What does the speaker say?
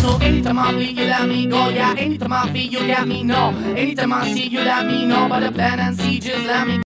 So anytime I bleed, you let me go. Yeah, anytime I feel, you got me, no. Anytime I see, you let me know. But the plan and see, just let me